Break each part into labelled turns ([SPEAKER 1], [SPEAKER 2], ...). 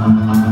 [SPEAKER 1] Thank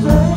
[SPEAKER 1] to